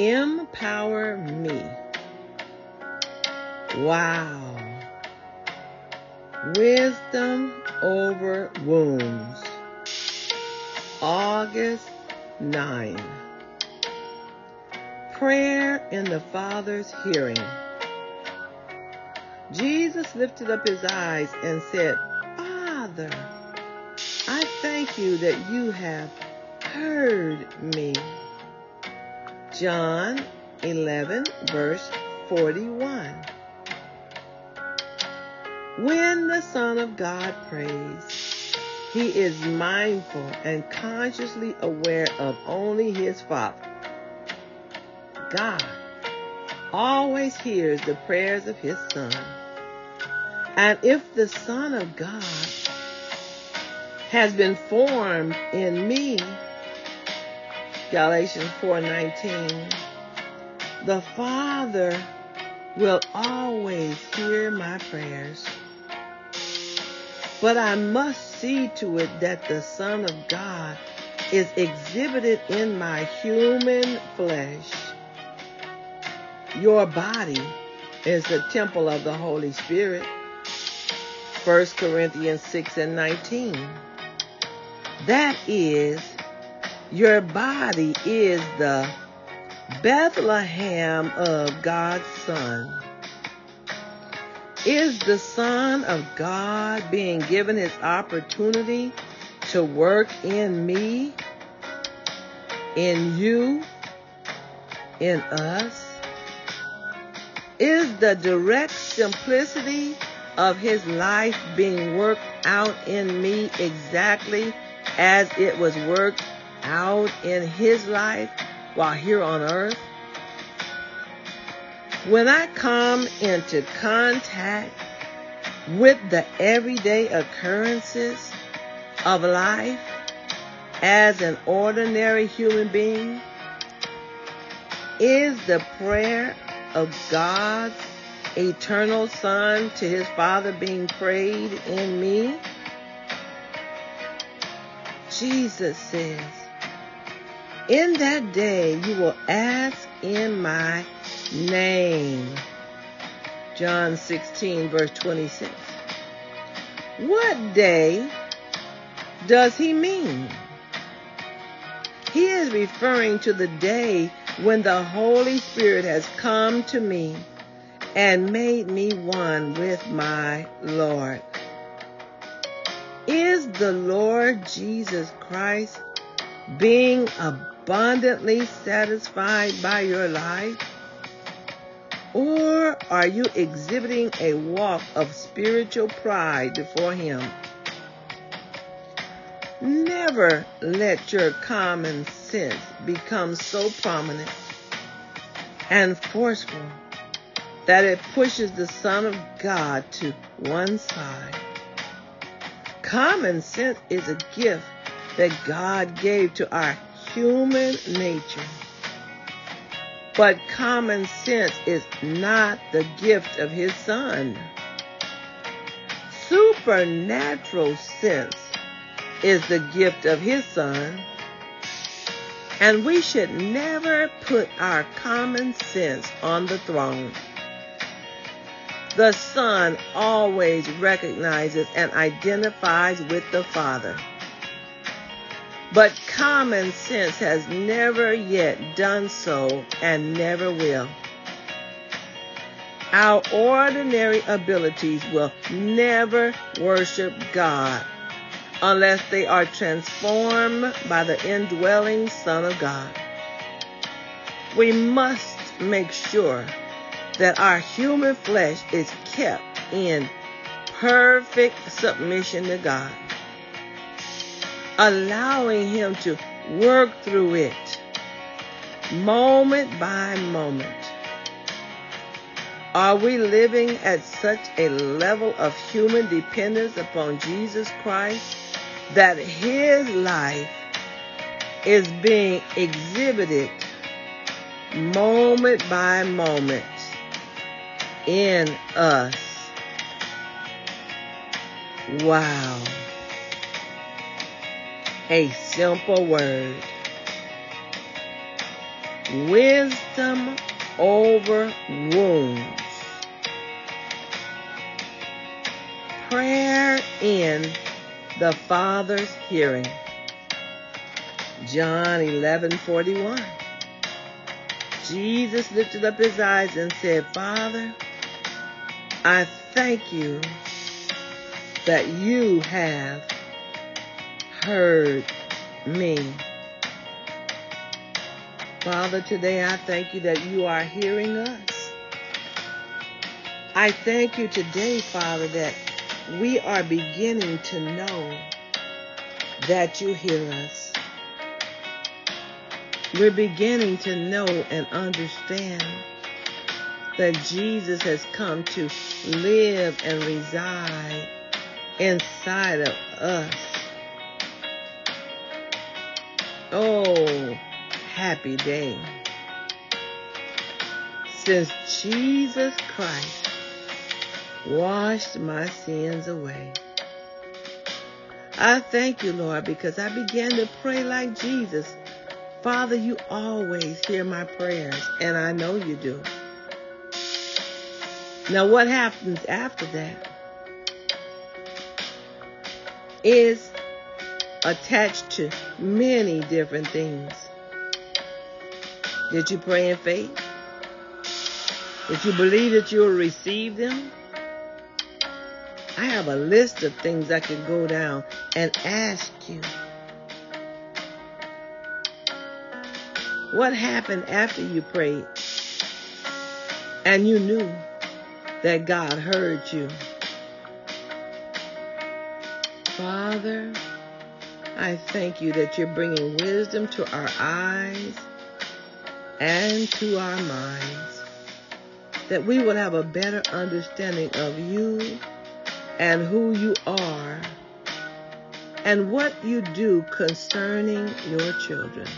Empower me. Wow. Wisdom over wounds. August 9. Prayer in the Father's hearing. Jesus lifted up his eyes and said, Father, I thank you that you have heard me. John 11, verse 41. When the Son of God prays, he is mindful and consciously aware of only his Father. God always hears the prayers of his Son. And if the Son of God has been formed in me, Galatians 4:19. The Father will always hear my prayers. But I must see to it that the Son of God is exhibited in my human flesh. Your body is the temple of the Holy Spirit. 1 Corinthians 6 and 19. That is your body is the Bethlehem of God's Son. Is the Son of God being given his opportunity to work in me, in you, in us? Is the direct simplicity of his life being worked out in me exactly as it was worked out in his life while here on earth, when I come into contact with the everyday occurrences of life as an ordinary human being, is the prayer of God's eternal Son to his Father being prayed in me? Jesus says, in that day you will ask in my name. John 16, verse 26. What day does he mean? He is referring to the day when the Holy Spirit has come to me and made me one with my Lord. Is the Lord Jesus Christ being a abundantly satisfied by your life? Or are you exhibiting a walk of spiritual pride before Him? Never let your common sense become so prominent and forceful that it pushes the Son of God to one side. Common sense is a gift that God gave to our human nature. But common sense is not the gift of his son. Supernatural sense is the gift of his son. And we should never put our common sense on the throne. The Son always recognizes and identifies with the Father. But common sense has never yet done so and never will. Our ordinary abilities will never worship God unless they are transformed by the indwelling Son of God. We must make sure that our human flesh is kept in perfect submission to God allowing Him to work through it moment by moment. Are we living at such a level of human dependence upon Jesus Christ that His life is being exhibited moment by moment in us? Wow a simple word. wisdom over wounds. Prayer in the Father's hearing. John 11:41. Jesus lifted up his eyes and said, "Father, I thank you that you have heard me." Father, today I thank you that you are hearing us. I thank you today, Father, that we are beginning to know that you hear us. We're beginning to know and understand that Jesus has come to live and reside inside of us. Oh, happy day. Since Jesus Christ washed my sins away. I thank you, Lord, because I began to pray like Jesus. Father, you always hear my prayers, and I know you do. Now, what happens after that is attached to many different things. Did you pray in faith? Did you believe that you will receive them? I have a list of things I could go down and ask you. What happened after you prayed and you knew that God heard you? Father, I thank you that you're bringing wisdom to our eyes and to our minds, that we will have a better understanding of you and who you are and what you do concerning your children.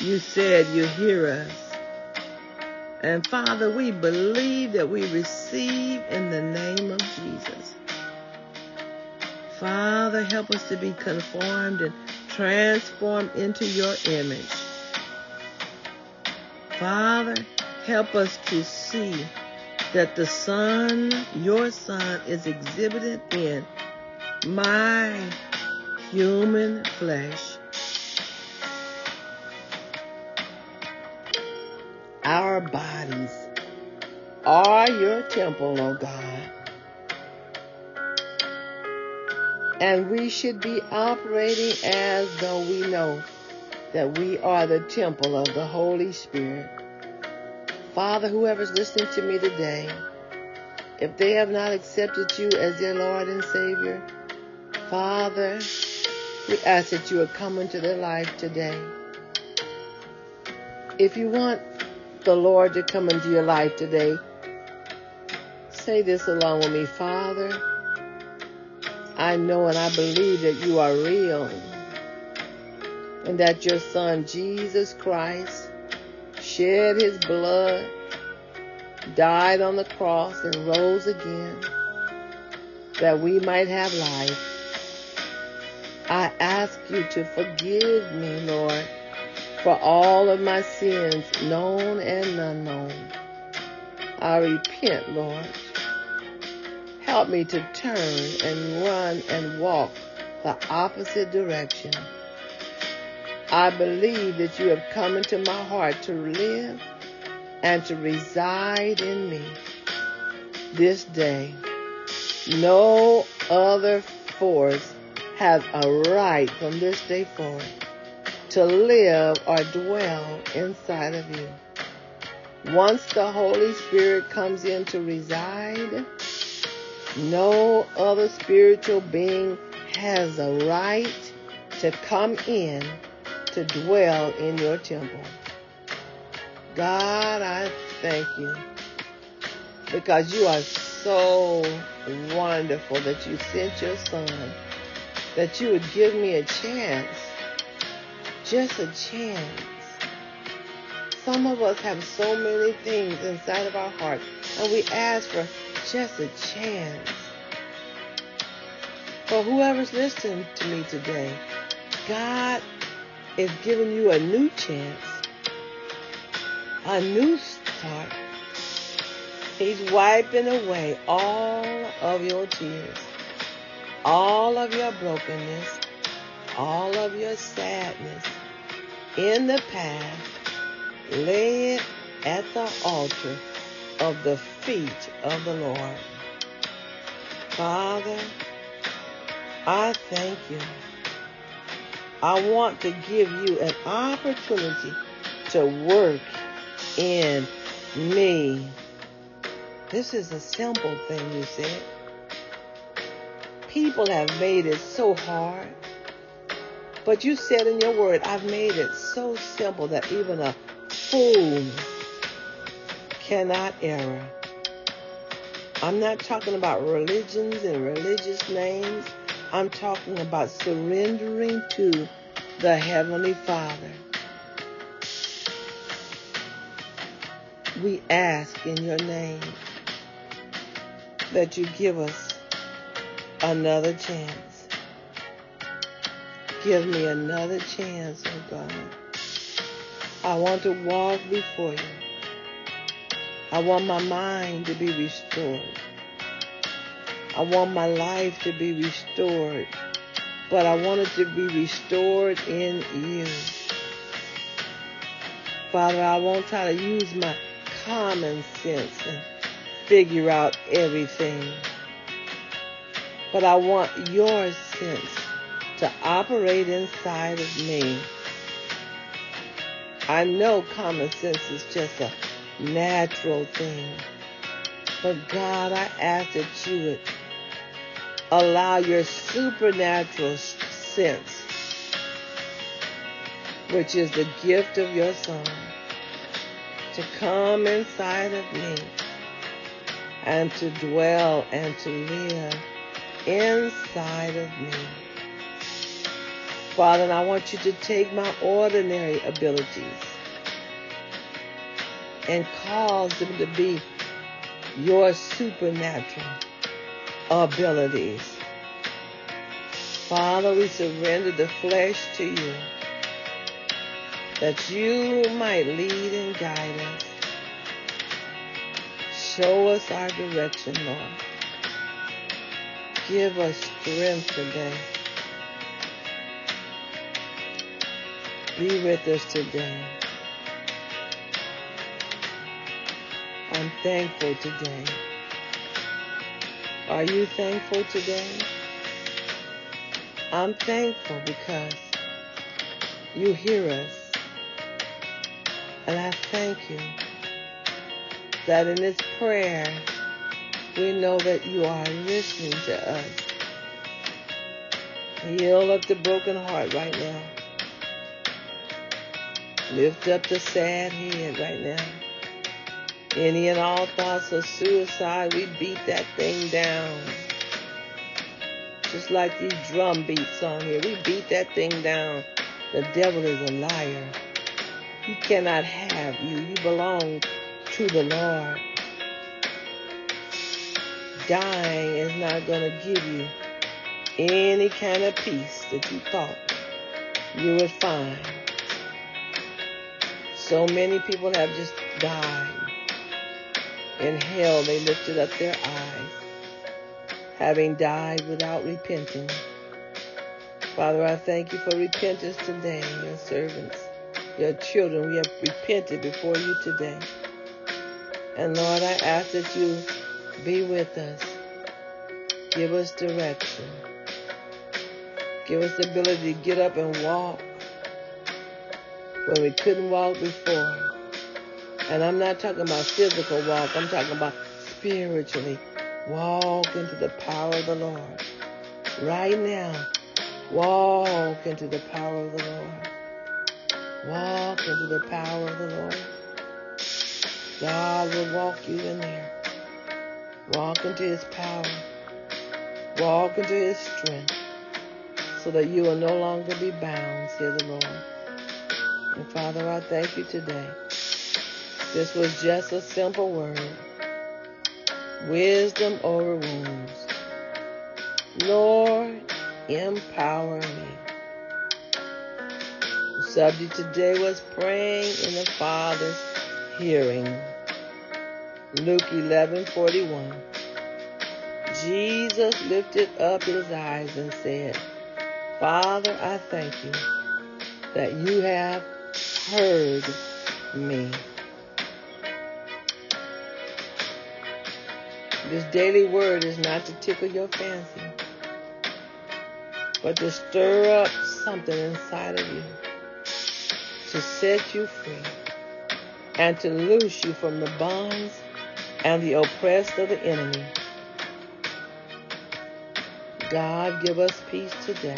You said you hear us. And Father, we believe that we receive in the name of Jesus. Father, help us to be conformed and transformed into your image. Father, help us to see that the Son, your Son, is exhibited in my human flesh. Our bodies are your temple, O oh God. And we should be operating as though we know that we are the temple of the Holy Spirit. Father, whoever's listening to me today, if they have not accepted you as their Lord and Savior, Father, we ask that you would come into their life today. If you want the Lord to come into your life today, say this along with me Father, I know and I believe that you are real and that your Son, Jesus Christ, shed his blood, died on the cross, and rose again that we might have life. I ask you to forgive me, Lord, for all of my sins, known and unknown. I repent, Lord. Help me to turn and run and walk the opposite direction. I believe that you have come into my heart to live and to reside in me this day. No other force has a right from this day forward to live or dwell inside of you. Once the Holy Spirit comes in to reside, no other spiritual being has a right to come in to dwell in your temple. God, I thank you because you are so wonderful that you sent your son, that you would give me a chance, just a chance. Some of us have so many things inside of our hearts, and we ask for just a chance. For whoever's listening to me today, God, is giving you a new chance, a new start. He's wiping away all of your tears, all of your brokenness, all of your sadness in the past. Lay it at the altar of the feet of the Lord. Father, I thank you. I want to give you an opportunity to work in me. This is a simple thing you said. People have made it so hard. But you said in your word, I've made it so simple that even a fool cannot err. I'm not talking about religions and religious names. I'm talking about surrendering to the Heavenly Father. We ask in your name that you give us another chance. Give me another chance, oh God. I want to walk before you. I want my mind to be restored. I want my life to be restored. But I want it to be restored in you. Father, I won't try to use my common sense and figure out everything. But I want your sense to operate inside of me. I know common sense is just a natural thing. But God, I ask that you would allow your supernatural sense, which is the gift of your Son, to come inside of me and to dwell and to live inside of me. Father, and I want you to take my ordinary abilities and cause them to be your supernatural abilities. Father, we surrender the flesh to you that you might lead and guide us. Show us our direction, Lord. Give us strength today. Be with us today. I'm thankful today. Are you thankful today? I'm thankful because you hear us. And I thank you that in this prayer, we know that you are listening to us. Heal up the broken heart right now. Lift up the sad head right now. Any and all thoughts of suicide, we beat that thing down. Just like these drum beats on here, we beat that thing down. The devil is a liar. He cannot have you. You belong to the Lord. Dying is not going to give you any kind of peace that you thought you would find. So many people have just died in hell they lifted up their eyes, having died without repenting. Father, I thank you for repentance today, your servants, your children. We have repented before you today. And Lord, I ask that you be with us. Give us direction. Give us the ability to get up and walk when we couldn't walk before. And I'm not talking about physical walk, I'm talking about spiritually. Walk into the power of the Lord. Right now, walk into the power of the Lord. Walk into the power of the Lord. God will walk you in there. Walk into his power. Walk into his strength so that you will no longer be bound, says the Lord. And Father, I thank you today. This was just a simple word. Wisdom over wounds. Lord, empower me The Subject today was praying in the Father's hearing. Luke 11:41. Jesus lifted up his eyes and said, Father, I thank you that you have heard me. This daily word is not to tickle your fancy, but to stir up something inside of you, to set you free, and to loose you from the bonds and the oppressed of the enemy. God, give us peace today.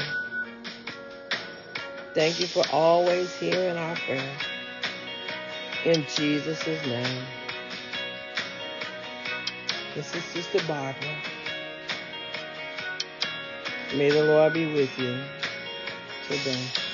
Thank you for always hearing our prayers. In Jesus' name. This is Sister Barbara. May the Lord be with you today.